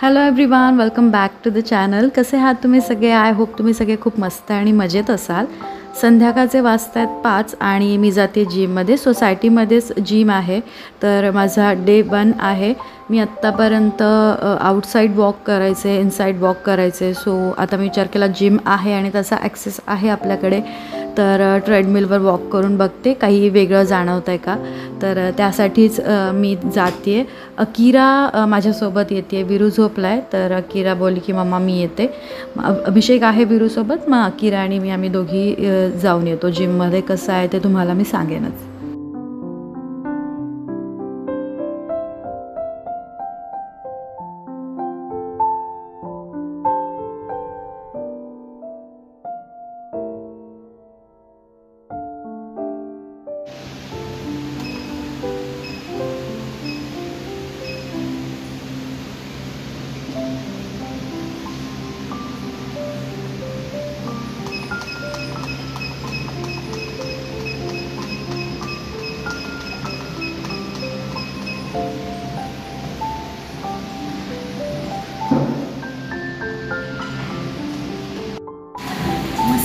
Hello everyone welcome back to the channel कसे आहात तुम्ही सगळे? आय होप तुम्ही सगळे खूप मस्त आणि मजेत असाल. संध्याकाळचे वाजत आहेत पाच आणि मी जाते जिममध्ये सोसायटीमध्येच जिम आहे. तर माझा डे वन आहे. मी आत्तापर्यंत आउटसाईड वॉक करायचे इनसाईड वॉक करायचे. सो आता मी विचार केला जिम आहे आणि त्याचा ॲक्सेस आहे आपल्याकडे. तर ट्रेडमिलवर वॉक करून बघते. काही वेगळं जाणवतं आहे का? तर त्यासाठीच मी जाते अकिरा माझ्यासोबत येते विरू झोपला आहे तर अकिरा बोलली की मम्मा मी येते. अभिषेक आहे विरूसोबत. मग अकिरा आणि मी आम्ही दोघी जाऊन येतो. जिममध्ये कसं आहे ते तुम्हाला मी सांगेनच.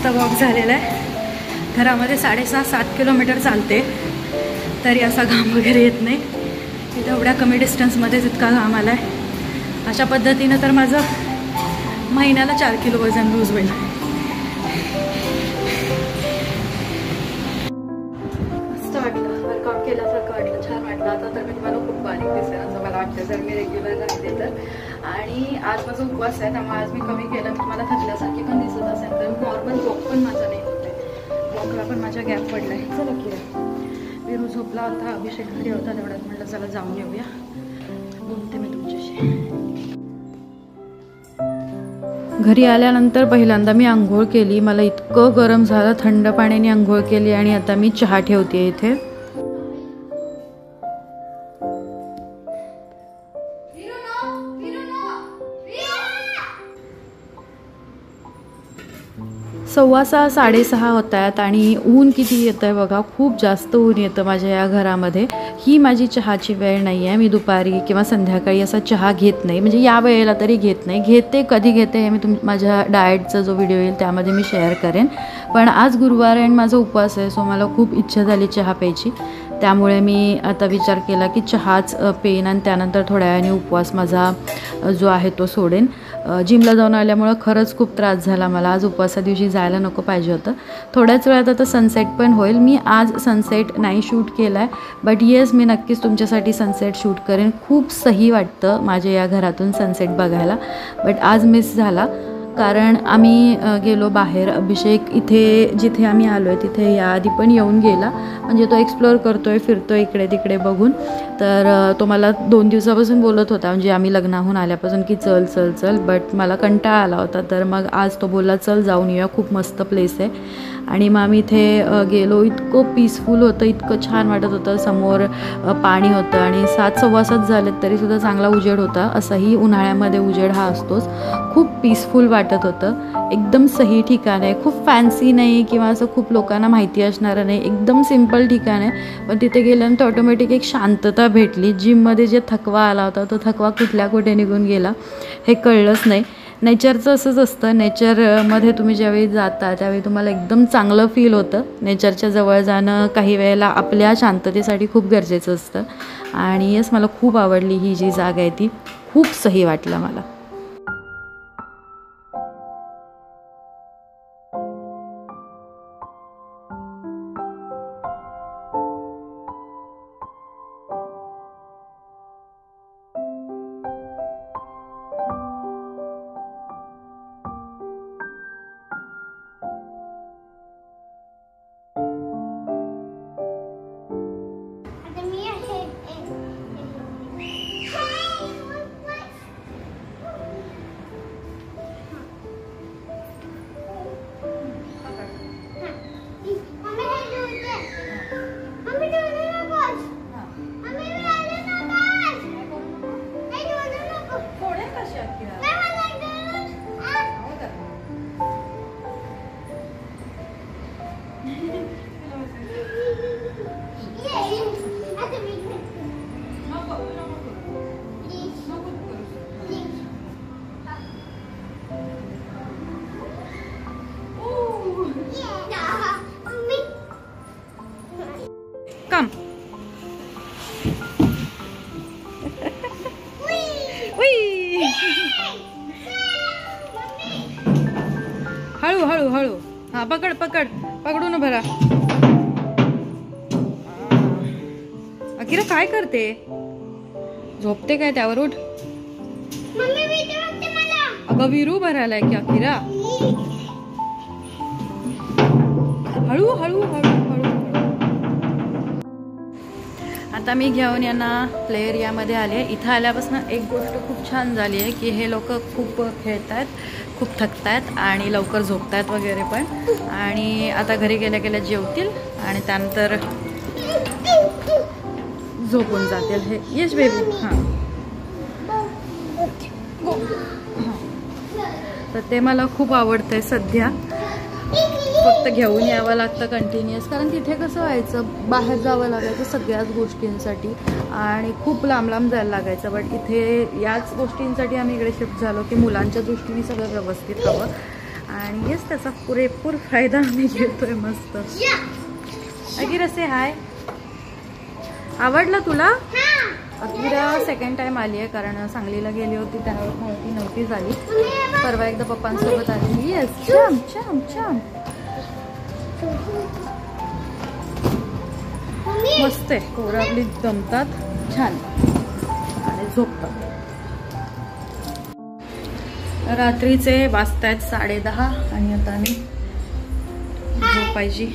मस्त वॉक झालेला आहे. घरामध्ये साडेसहा सात किलोमीटर चालते. तरी असा घाम वगैरे येत नाही. इथं एवढ्या कमी डिस्टन्समध्येच इतका घाम आला आहे अशा पद्धतीनं तर माझं महिन्याला चार किलो वजन लूज होईल. तर मी तुम्हाला खूप बारीक दिसेल असं मला वाटतं जर मी रेग्युलर राहते तर. आणि आज माझा उपवास आहे त्यामुळे आज मी कमी केलं तुम्हाला मला थकल्यासारखी पण दिसत असेल तर नॉर्मल वॉक पण माझा नाही होते वॉकला पण माझा गॅप पडला आहे. चला किरा विरू झोपला होता अभिषेक घरी होता तेवढ्यात म्हटलं चला जाऊन येऊया. बोलते मी तुमच्याशी. घरी आल्यानंतर पहिल्यांदा मी आंघोळ केली. मला इतकं गरम झालं थंड पाण्याने आंघोळ केली आणि आता मी चहा ठेवते इथे. सव्वा सहा साडेसहा होत आहेत आणि ऊन किती येतं आहे बघा खूप जास्त ऊन येतं माझ्या या घरामध्ये. ही माझी चहाची वेळ नाही आहे. मी दुपारी किंवा संध्याकाळी असा चहा घेत नाही. म्हणजे या वेळेला तरी घेत नाही. घेते कधी घेते हे मी तुम माझ्या डाएटचा जो व्हिडिओ येईल त्यामध्ये मी शेअर करेन. पण आज गुरुवार आहे आणि माझा उपवास आहे सो मला खूप इच्छा झाली चहा प्यायची. त्यामुळे मी आता विचार केला की चहाच पेन आणि त्यानंतर थोड्या वेळाने उपवास माझा जो आहे तो सोडेन. जिमला जाऊन आल्यामुळं खरंच खूप त्रास झाला मला. आज उपवासा दिवशी जायला नको पाहिजे होतं. थोड्याच वेळात आता सनसेट पण होईल. मी आज सनसेट नाही शूट केला आहे बट येस मी नक्कीच तुमच्यासाठी सनसेट शूट करेन. खूप सही वाटतं माझ्या या घरातून सनसेट बघायला बट आज मिस झाला. कारण आम्ही गेलो बाहेर अभिषेक इथे जिथे आम्ही आलो आहे तिथे याआधी पण येऊन गेला. म्हणजे तो एक्सप्लोअर करतो आहे फिरतो आहे इकडे तिकडे बघून. तर तो मला दोन दिवसापासून बोलत होता. म्हणजे आम्ही लग्नाहून आल्यापासून की चल चल चल बट मला कंटाळा आला होता. तर मग आज तो बोलला चल जाऊन येऊया. खूप मस्त प्लेस आहे. आणि मग आम्ही इथे गेलो. इतकं पीसफुल होतं इतकं छान वाटत होतं. समोर पाणी होतं आणि सात सव्वा सात झालेत तरीसुद्धा चांगला उजेड होता. असंही उन्हाळ्यामध्ये उजेड हा असतोच. खूप पीसफुल वाटत होतं. एकदम सही ठिकाण आहे. खूप फॅन्सी नाही किंवा असं खूप लोकांना माहिती असणारं नाही. एकदम सिंपल ठिकाण आहे. पण तिथे गेल्यानंतर ऑटोमॅटिक एक शांतता भेटली. जिममध्ये जे थकवा आला होता तो थकवा कुठल्या कुठे निघून गेला हे कळलंच नाही. नेचरचं असंच असतं. नेचरमध्ये तुम्ही ज्यावेळी जाता त्यावेळी तुम्हाला एकदम चांगलं फील होतं. नेचरच्या जवळ जाणं काही वेळेला आपल्या शांततेसाठी खूप गरजेचं असतं. आणि येस मला खूप आवडली ही जी जागा आहे ती. खूप सही वाटलं मला. हळू हळू हळू. हा पकड पकड. पकडून भरा अकिरा काय करते? झोपते काय त्यावर? उठ. अगं विरू भरायला की अकिरा. हळू हळू हळू. आता मी घेऊन यांना प्ले एरियामध्ये आले इथं आल्यापासून एक गोष्ट खूप छान झाली आहे की हे लोक खूप खेळत आहेत खूप थकत आहेत आणि लवकर झोपत आहेत वगैरे पण. आणि आता घरी गेल्या गेल्या जेवतील आणि त्यानंतर झोपून जातील हे. येस बेबी हां. तर ते मला खूप आवडतंय सध्या. फक्त घेऊन यावं लागतं कंटिन्युअस कारण तिथे कसं व्हायचं बाहेर जावं लागायचं सगळ्याच गोष्टींसाठी आणि खूप लांब लांब जायला लागायचं. बट इथे याच गोष्टींसाठी आम्ही इकडे शिफ्ट झालो की मुलांच्या दृष्टीने सगळं व्यवस्थित हवं. आणि येस त्याचा पुरेपूर फायदा आम्ही घेतोय मस्त. अगिर असे हाय आवडलं तुला? अकिरा सेकंड टाइम आली आहे कारण सांगलीला गेली होती त्यावेळेस नव्हती नव्हती झाली. परवा एकदा पप्पांसोबत आली. येस छान छान छान. मस्त आहे. कोवरं आपली जमतात छान. आणि झोपतात. रात्रीचे वाजतायत साडे दहा आणि आता मी झोपायची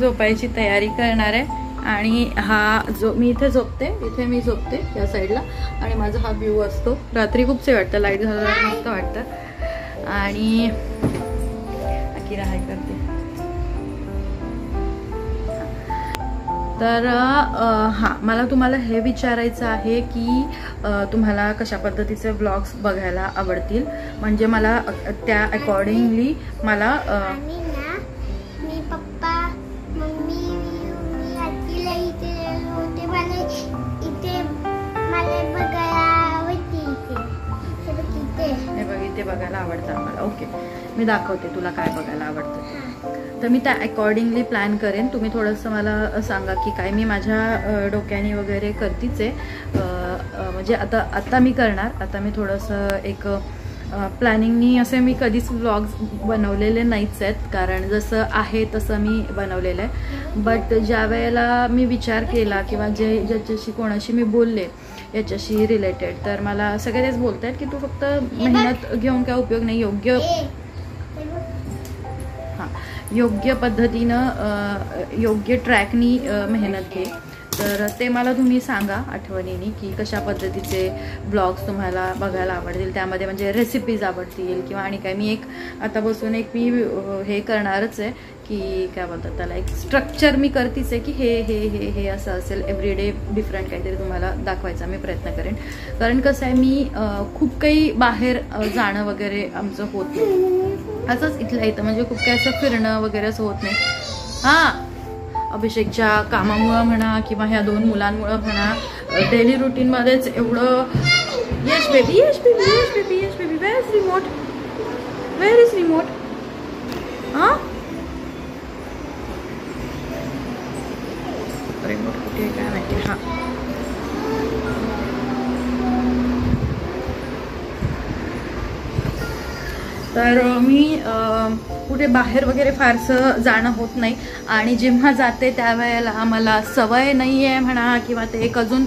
झोपायची तयारी करणार आहे. आणि हा जो मी इथे झोपते. इथे मी झोपते या साईडला. आणि माझा हा व्ह्यू असतो. रात्री खूप से वाटतं. लाइट झाल्यावर मस्त वाटतं. आणि अकिरा हाय करते तर हां मला तुम्हाला हे विचारायचं आहे की तुम्हाला कशा पद्धतीचे व्लॉग्स बघायला आवडतील? म्हणजे मला त्या अकॉर्डिंगली मला अ, आणि ना मी पप्पा मम्मी मी आजीला इथे गेलो होते. मला इथे मला बघायला आवडते इथे. हे बघ इथे. बघ इथे बघायला आवडतं आम्हाला. ओके. मी दाखवते तुला काय बघायला आवडतं. तर मी त्या अकॉर्डिंगली प्लॅन करेन. तुम्ही थोडंसं मला सांगा की काय मी माझ्या डोक्याने वगैरे करतीच आहे. म्हणजे आता आता मी करणार. आता मी थोडंसं एक प्लॅनिंगनी असे मी कधीच व्लॉग्स बनवलेले नाहीच आहेत. कारण जसं आहे तसं मी बनवलेलं आहे. बट ज्या वेळेला मी विचार केला किंवा जे ज्याच्याशी कोणाशी मी बोलले याच्याशी रिलेटेड तर मला सगळे तेच बोलत आहेत की तू फक्त मेहनत घेऊन काय उपयोग नाही योग्य योग्य पद्धतीनं योग्य ट्रॅकनी मेहनत घे. तर ते मला तुम्ही सांगा आठवणीने की कशा पद्धतीचे ब्लॉग्स तुम्हाला बघायला आवडतील. त्यामध्ये म्हणजे रेसिपीज आवडतील किंवा आणि काय. मी एक आता बसून एक मी हे करणारच आहे की काय बोलतात त्याला एक स्ट्रक्चर मी करतीच आहे की हे हे हे हे असं असेल. एव्हरीडे डिफरंट काहीतरी तुम्हाला दाखवायचा मी प्रयत्न करेन. कारण कसं आहे मी खूप काही बाहेर जाणं वगैरे आमचं होत नाही. असंच इथल्या इथं. म्हणजे खूप काही असं फिरणं वगैरे असं होत नाही. हां. अभिषेकच्या कामामुळं म्हणा किंवा ह्या दोन मुलांमुळं म्हणा डेली रुटीनमध्येच एवढं Yash baby Yash baby Yash baby Yash baby where is remote where is remote हां? रिमोट कुठे काय माहिती. हां. तर मी कुठे बाहेर वगैरे फारसं जाणं होत नाही. आणि जेव्हा जाते त्यावेळेला आम्हाला सवय नाही आहे म्हणा किंवा ते एक अजून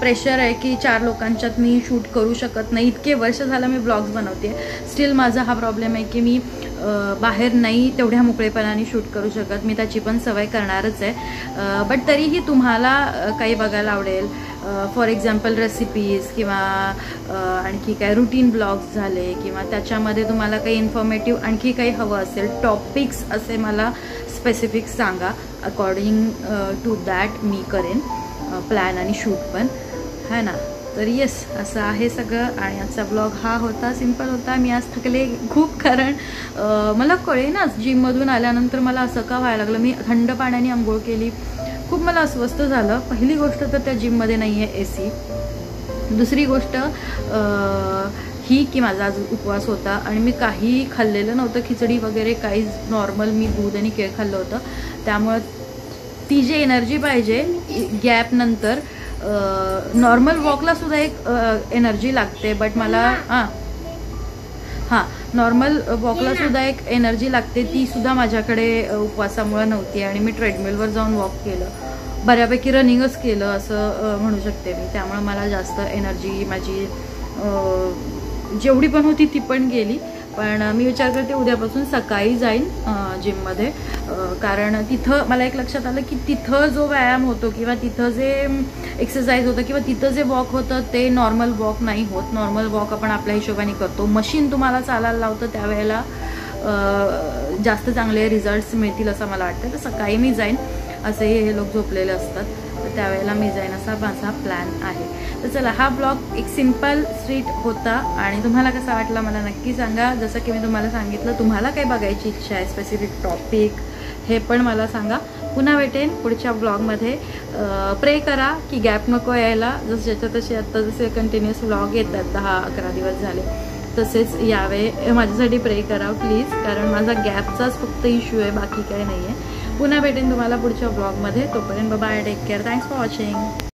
प्रेशर आहे की चार लोकांच्यात मी शूट करू शकत नाही. इतके वर्ष झालं मी ब्लॉग्स बनवते स्टील माझा हा प्रॉब्लेम आहे की मी बाहेर नाही तेवढ्या मोकळेपणाने शूट करू शकत. मी त्याची पण सवय करणारच आहे. बट तरीही तुम्हाला काही बघायला आवडेल. फॉर एक्झाम्पल रेसिपीज किंवा आणखी काय रुटीन ब्लॉग्स झाले किंवा त्याच्यामध्ये तुम्हाला काही इन्फॉर्मेटिव्ह आणखी काही हवं असेल टॉपिक्स असे मला स्पेसिफिक सांगा. अकॉर्डिंग टू दॅट मी करेन प्लॅन आणि शूट पण. है ना? तर येस असं आहे सगळं. आणि आजचा ब्लॉग हा होता सिंपल होता. मी आज थकले खूप कारण मला कळेनाच. जिममधून आल्यानंतर मला असं का व्हायला लागलं? मी थंड पाण्याने आंघोळ केली. खूप मला अस्वस्थ झालं. पहिली गोष्ट तर त्या जिममध्ये नाही आहे ए सी. दुसरी गोष्ट ही की माझा आज उपवास होता आणि मी काही खाल्लेलं नव्हतं. खिचडी वगैरे काहीच नॉर्मल मी दूध आणि केळ खाल्लं होतं. त्यामुळं ती जी एनर्जी पाहिजे गॅप नंतर नॉर्मल वॉकला सुद्धा एक एनर्जी लागते. बट मला हां. हां. नॉर्मल वॉकला सुद्धा एक एनर्जी लागते. ती सुद्धा माझ्याकडे उपवासामुळे नव्हती आणि मी ट्रेडमिलवर जाऊन वॉक केलं. बऱ्यापैकी रनिंगच केलं असं म्हणू शकते मी. त्यामुळे मला जास्त एनर्जी माझी जेवढी पण होती ती पण गेली. पण मी विचार करते उद्यापासून सकाळी जाईन जिममध्ये. कारण तिथं मला एक लक्षात आलं की तिथं जो व्यायाम होतो किंवा तिथं जे एक्सरसाइज होतं किंवा तिथं जे वॉक होतं ते नॉर्मल वॉक नाही होत. नॉर्मल वॉक आपण आपल्या हिशोबाने करतो. मशीन तुम्हाला चालायला लावतं त्यावेळेला जास्त चांगले रिझल्ट्स मिळतील असं मला वाटतं. तर सकाळी मी जाईन. असेही हे लोक झोपलेले असतात. त्यावेळेला मी जाईन असा माझा प्लॅन आहे. तर चला हा ब्लॉग एक सिंपल स्वीट होता आणि तुम्हाला कसा वाटला मला नक्की सांगा. जसं की मी तुम्हाला सांगितलं तुम्हाला काय बघायची इच्छा आहे स्पेसिफिक टॉपिक हे पण मला सांगा. पुन्हा भेटेन पुढच्या ब्लॉगमध्ये प्रे करा की गॅप नको यायला. जसं ज्याच्या तसे आत्ता जसे कंटिन्युअस ब्लॉग येतात दहा अकरा दिवस झाले तसेच यावे. माझ्यासाठी प्रे करा प्लीज कारण माझा गॅपचाच फक्त इश्यू आहे बाकी काही नाही आहे पुन्हा भेटेन तुम्हाला पुढच्या ब्लॉगमध्ये तोपर्यंत bye take care thanks for watching